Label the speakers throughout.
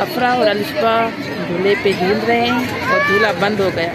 Speaker 1: अफरा और अलिशा झूले पे झूल रहे हैं और झूला बंद हो गया।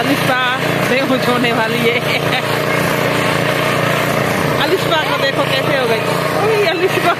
Speaker 1: अब देखो बेहोश होने वाली है। अलिस्पा को देखो कैसे हो गई। अलिस्पा